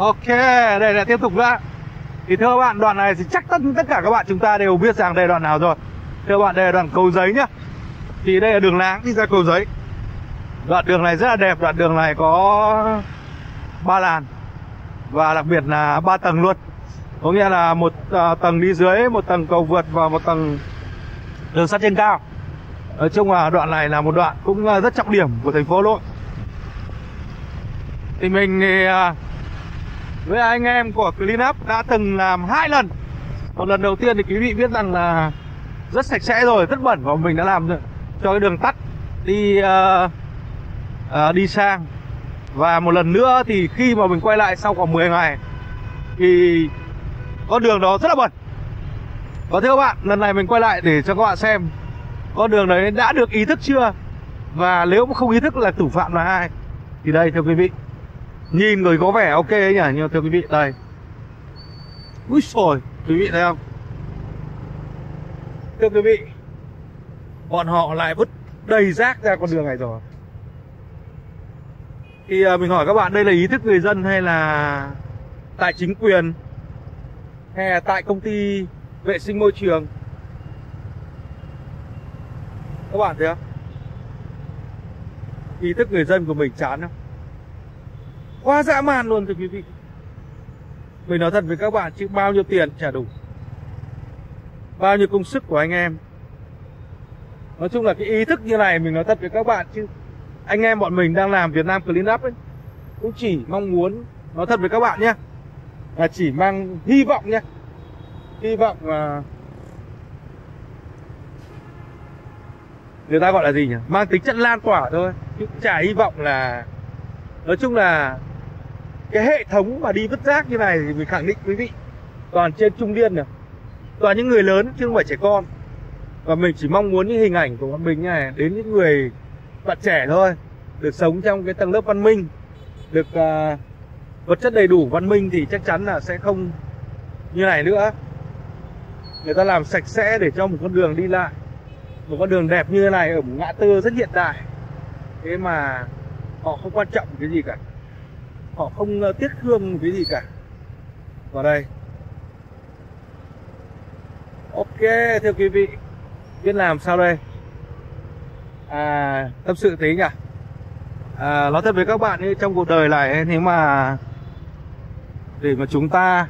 Ok, đây là tiếp tục nữa. Thì thưa các bạn, đoạn này thì chắc tất tất cả các bạn chúng ta đều biết rằng đây là đoạn nào rồi. Thưa các bạn, đây là đoạn cầu giấy nhá. Thì đây là đường láng đi ra cầu giấy. Đoạn đường này rất là đẹp, đoạn đường này có ba làn và đặc biệt là ba tầng luôn. Có nghĩa là một à, tầng đi dưới, một tầng cầu vượt và một tầng đường sắt trên cao. Nói chung là đoạn này là một đoạn cũng à, rất trọng điểm của thành phố Hà Nội. Thì mình thì À, với anh em của Clean Up đã từng làm hai lần. Một lần đầu tiên thì quý vị biết rằng là rất sạch sẽ rồi rất bẩn và mình đã làm cho cái đường tắt đi uh, uh, đi sang. Và một lần nữa thì khi mà mình quay lại sau khoảng 10 ngày thì con đường đó rất là bẩn. Và thưa các bạn lần này mình quay lại để cho các bạn xem con đường đấy đã được ý thức chưa? Và nếu mà không ý thức là thủ phạm là ai? Thì đây thưa quý vị. Nhìn người có vẻ ok ấy nhỉ, Nhưng thưa quý vị, đây. Úi xồi, Quý vị thấy không? Thưa quý vị, Bọn họ lại vứt đầy rác ra con đường này rồi. Thì à, mình hỏi các bạn, đây là ý thức người dân hay là Tại chính quyền? Hay là tại công ty vệ sinh môi trường? Các bạn thấy không? Ý thức người dân của mình chán không? Quá dã man luôn thưa quý vị. Mình nói thật với các bạn chứ bao nhiêu tiền trả đủ. Bao nhiêu công sức của anh em. Nói chung là cái ý thức như này mình nói thật với các bạn chứ. Anh em bọn mình đang làm Việt Nam Clean Up ấy, Cũng chỉ mong muốn Nói thật với các bạn nhé Là chỉ mang hy vọng nhé Hy vọng là Người ta gọi là gì nhỉ? Mang tính chất lan tỏa thôi. Chứ chả hy vọng là, Nói chung là cái hệ thống mà đi vứt rác như này thì mình khẳng định quý vị toàn trên trung niên này toàn những người lớn chứ không phải trẻ con. Và mình chỉ mong muốn những hình ảnh của bọn mình này đến những người bạn trẻ thôi được sống trong cái tầng lớp văn minh được uh, vật chất đầy đủ văn minh thì chắc chắn là sẽ không như này nữa. Người ta làm sạch sẽ để cho một con đường đi lại một con đường đẹp như thế này ở một ngã tư rất hiện đại. Thế mà họ không quan trọng cái gì cả họ không ờ, tiếc thương cái gì cả. Vào đây. Ok thưa quý vị biết làm sao đây? À tâm sự tí nhỉ? À, nói thật với các bạn ấy, trong cuộc đời này nếu mà để mà chúng ta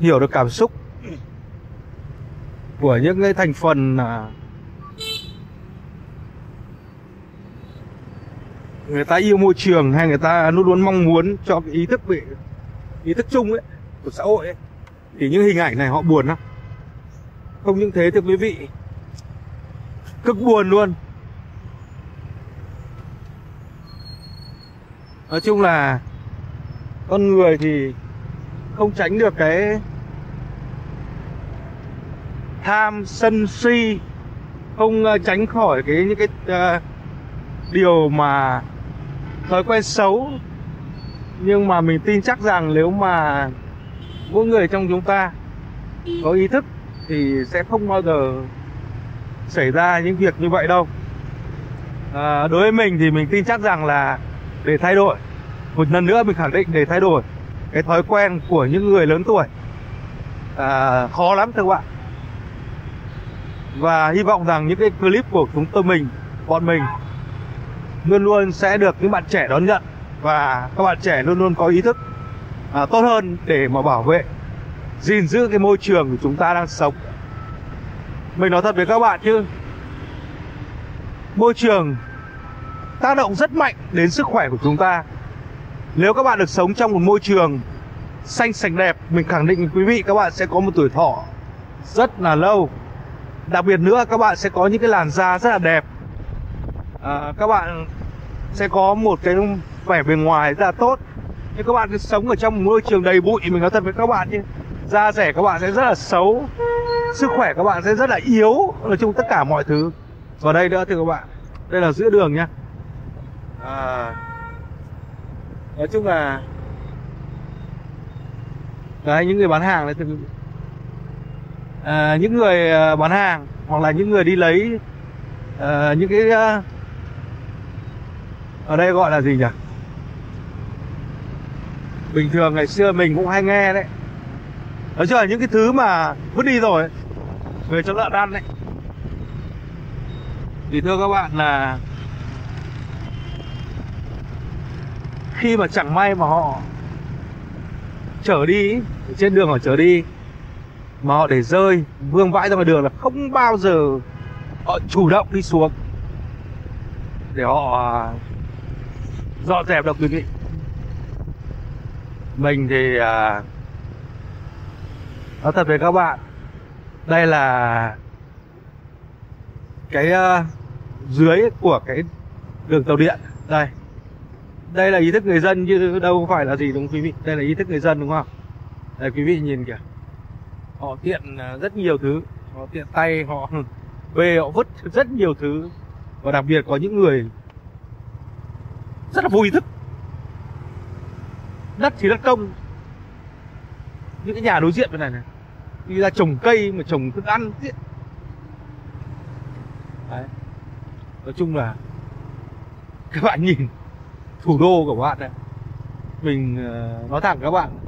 hiểu được cảm xúc của những cái thành phần à, người ta yêu môi trường hay người ta luôn luôn mong muốn cho cái ý thức bị ý thức chung ấy của xã hội ấy thì những hình ảnh này họ buồn lắm. Không những thế thưa quý vị cực buồn luôn. Nói chung là con người thì không tránh được cái tham sân si không ờ, tránh khỏi cái những cái uh, điều mà thói quen xấu. Nhưng mà mình tin chắc rằng nếu mà mỗi người trong chúng ta có ý thức thì sẽ không bao giờ xảy ra những việc như vậy đâu. À, đối với mình thì mình tin chắc rằng là để thay đổi một lần nữa mình khẳng định để thay đổi cái thói quen của những người lớn tuổi. À, khó lắm thưa các bạn. Và hy vọng rằng những cái clip của chúng tôi mình bọn mình luôn luôn sẽ được những bạn trẻ đón nhận và các bạn trẻ luôn luôn có ý thức à, tốt hơn để mà bảo vệ gìn giữ cái môi trường của chúng ta đang sống. Mình nói thật với các bạn chứ môi trường tác động rất mạnh đến sức khỏe của chúng ta. Nếu các bạn được sống trong một môi trường xanh sạch đẹp mình khẳng định quý vị các bạn sẽ có một tuổi thọ rất là lâu. Đặc biệt nữa các bạn sẽ có những cái làn da rất là đẹp à, các bạn sẽ có một cái vẻ bề ngoài rất là tốt. Nhưng các bạn sống ở trong một môi trường đầy bụi mình nói thật với các bạn nhé. Da rẻ các bạn sẽ rất là xấu sức khỏe các bạn sẽ rất là yếu. Nói chung tất cả mọi thứ. Vào đây nữa thưa các bạn đây là giữa đường nhá à, nói chung là đấy những người bán hàng này thưa à, những người à, bán hàng hoặc là những người đi lấy à, những cái à, ở đây gọi là gì nhỉ? Bình thường ngày xưa mình cũng hay nghe đấy. Nói chung là những cái thứ mà vứt đi rồi về cho lợn ăn đấy. Thì thưa các bạn là khi mà chẳng may mà họ chở đi, trên đường họ chở đi, mà họ để rơi, vương vãi ra ngoài đường là không bao giờ họ chủ động đi xuống để họ dọn dẹp được quý vị mình thì à, nói thật với các bạn đây là cái uh, dưới của cái đường tàu điện. Đây. Đây là ý thức người dân chứ đâu phải là gì đúng không quý vị? Đây là ý thức người dân đúng không? Đây quý vị nhìn kìa. Họ tiện à, rất nhiều thứ. Họ tiện tay họ về họ vứt rất nhiều thứ. Và đặc biệt có những người rất là vô ý thức. Đất thì đất công. Những cái nhà đối diện bên này này. Đi ra trồng cây mà trồng thức ăn. Đấy. Nói chung là các bạn nhìn thủ đô của bạn này. Mình ờ, nói thẳng các bạn.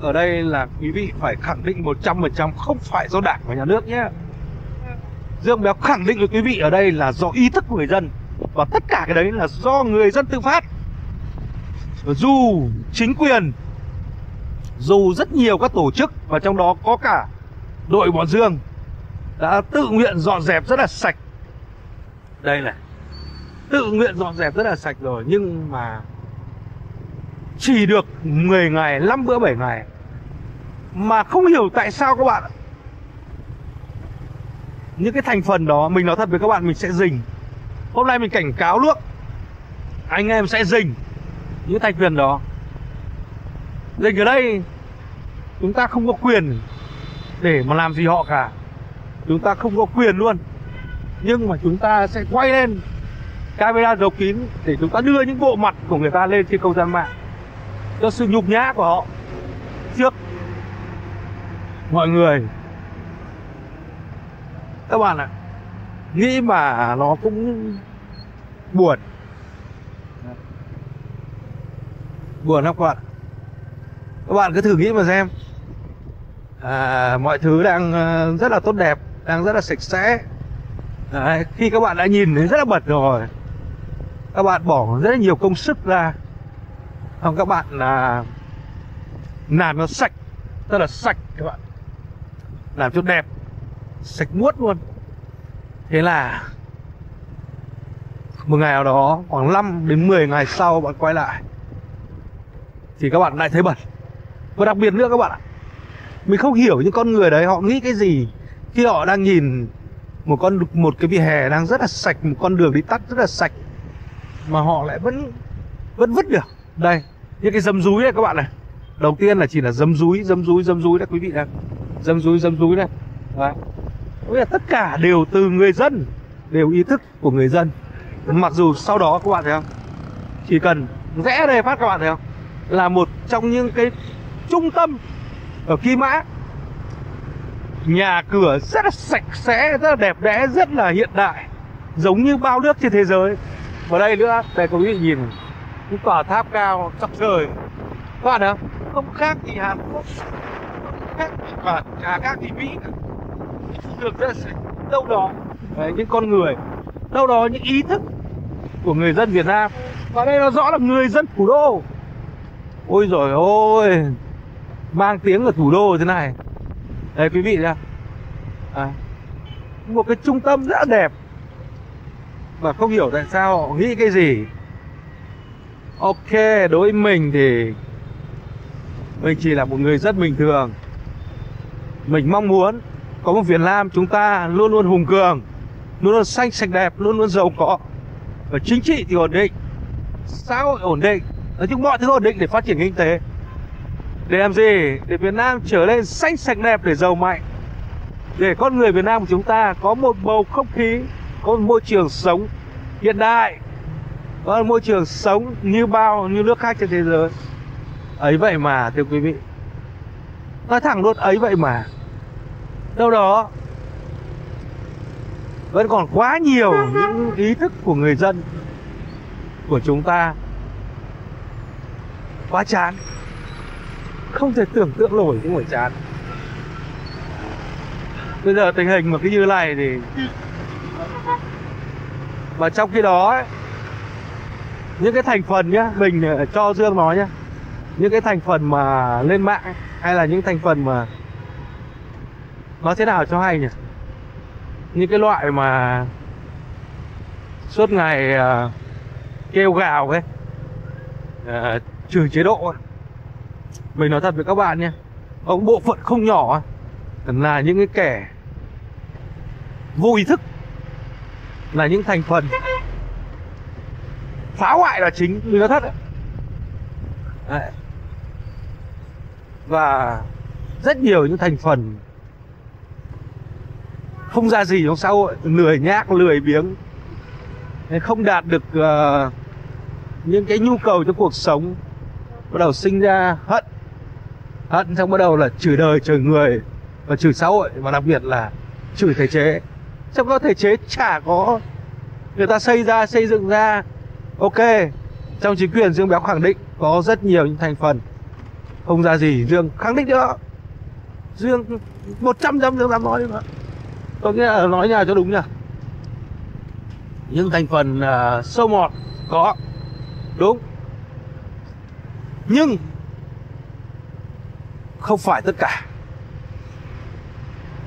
Ở đây là quý vị phải khẳng định 100% không phải do đảng và nhà nước nhé. Dương Béo khẳng định với quý vị ở đây là do ý thức của người dân. Và tất cả cái đấy là do người dân tự phát. Dù chính quyền Dù rất nhiều các tổ chức Và trong đó có cả đội bọn Dương Đã tự nguyện dọn dẹp rất là sạch. Đây này Tự nguyện dọn dẹp rất là sạch rồi Nhưng mà Chỉ được 10 ngày, 5 bữa 7 ngày Mà không hiểu tại sao các bạn những cái thành phần đó mình nói thật với các bạn mình sẽ dình hôm nay mình cảnh cáo luôn. Anh em sẽ dình những thành quyền đó. Dình ở đây, chúng ta không có quyền để mà làm gì họ cả. Chúng ta không có quyền luôn. Nhưng mà chúng ta sẽ quay lên camera giấu kín để chúng ta đưa những bộ mặt của người ta lên trên không gian mạng cho sự nhục nhã của họ. Trước, mọi người, các bạn ạ nghĩ mà nó cũng buồn. Buồn không các bạn. Các bạn cứ thử nghĩ mà xem. À, mọi thứ đang ờ, rất là tốt đẹp đang rất là sạch sẽ. À, khi các bạn đã nhìn thấy rất là bật rồi các bạn bỏ rất là nhiều công sức ra. Không các bạn là làm nó sạch rất là sạch các bạn. Làm cho đẹp sạch muốt luôn thế là một ngày nào đó, khoảng 5 đến 10 ngày sau bạn quay lại, thì các bạn lại thấy bẩn. Và đặc biệt nữa các bạn ạ, mình không hiểu những con người đấy họ nghĩ cái gì khi họ đang nhìn một con, một cái vỉa hè đang rất là sạch, một con đường đi tắt rất là sạch, mà họ lại vẫn vẫn vứt được. Đây, những cái dấm rúi này các bạn này. Đầu tiên là chỉ là dấm rúi dấm rúi dấm rúi đấy quý vị này. Dấm rúi dấm rúi này. Đấy là tất cả đều từ người dân, đều ý thức của người dân. Mặc dù sau đó các bạn thấy không? Chỉ cần rẽ đây phát các bạn thấy không? Là một trong những cái trung tâm ở Kim Mã. Nhà cửa rất là sạch sẽ, rất là đẹp đẽ, rất là hiện đại. Giống như bao nước trên thế giới. Và đây nữa, đây có quý vị nhìn những tòa tháp cao chọc trời. Các bạn thấy không? Không khác gì Hàn Quốc, không khác gì Bản cả khác gì Mỹ cả được ra đâu đó. Đấy, những con người đâu đó những ý thức của người dân Việt Nam. Và đây nó rõ là người dân thủ đô. Ôi rồi ôi mang tiếng ở thủ đô thế này. Đây quý vị nha à, một cái trung tâm rất đẹp. Và không hiểu tại sao họ nghĩ cái gì. Ok đối với mình thì mình chỉ là một người rất bình thường. Mình mong muốn có một Việt Nam chúng ta luôn luôn hùng cường, luôn luôn xanh sạch đẹp, luôn luôn giàu có. Và chính trị thì ổn định, xã hội ổn định, nói chung mọi thứ ổn định để phát triển kinh tế. Để làm gì? Để Việt Nam trở lên xanh sạch đẹp, để giàu mạnh. Để con người Việt Nam của chúng ta có một bầu không khí, có một môi trường sống hiện đại, có một môi trường sống như bao, như nước khác trên thế giới. Ấy vậy mà, thưa quý vị. Nói thẳng luôn, ấy vậy mà đâu đó vẫn còn quá nhiều những ý thức của người dân của chúng ta quá chán không thể tưởng tượng nổi những buổi chán. Bây giờ tình hình mà cứ như này thì và trong khi đó ấy, những cái thành phần nhá mình ờ, cho dương nói nhá. Những cái thành phần mà lên mạng ấy, hay là những thành phần mà nó thế nào cho hay nhỉ những cái loại mà suốt ngày uh, kêu gào ấy uh, trừ chế độ ấy. mình nói thật với các bạn nhé ông bộ phận không nhỏ là những cái kẻ vô ý thức là những thành phần phá hoại là chính mình nói thật ấy. đấy. và rất nhiều những thành phần không ra gì trong xã hội lười nhác lười biếng. Không đạt được uh, những cái nhu cầu trong cuộc sống bắt đầu sinh ra hận. Hận xong bắt đầu là chửi đời chửi người và chửi xã hội và đặc biệt là chửi thể chế. Trong các thể chế chả có. Người ta xây ra xây dựng ra. Ok trong chính quyền dương béo khẳng định có rất nhiều những thành phần. Không ra gì dương khẳng định nữa dương một trăm trăm dương dám nói nữa có nghĩa là nói nhà cho đúng nha. những thành phần uh, sâu mọt có đúng. Nhưng không phải tất cả.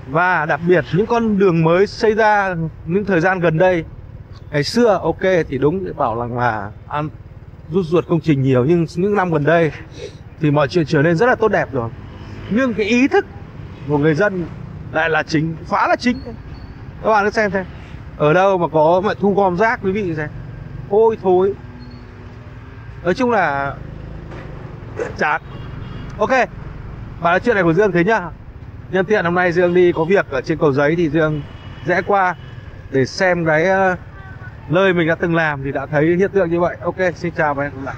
Và đặc biệt những con đường mới xây ra những thời gian gần đây ngày xưa ok thì đúng bảo rằng là ăn rút ruột công trình nhiều nhưng những năm gần đây thì mọi chuyện trở nên rất là tốt đẹp rồi. Nhưng cái ý thức của người dân lại là chính phá là chính. Các bạn cứ xem xem. Ở đâu mà có mà thu gom rác, quý vị xem. Ôi thôi nói chung là chán. Ok. Và chuyện này của dương thế nhá. Nhân tiện hôm nay dương đi có việc ở trên cầu giấy thì dương rẽ qua để xem cái ờ, nơi mình đã từng làm thì đã thấy hiện tượng như vậy. Ok, xin chào và hẹn gặp lại.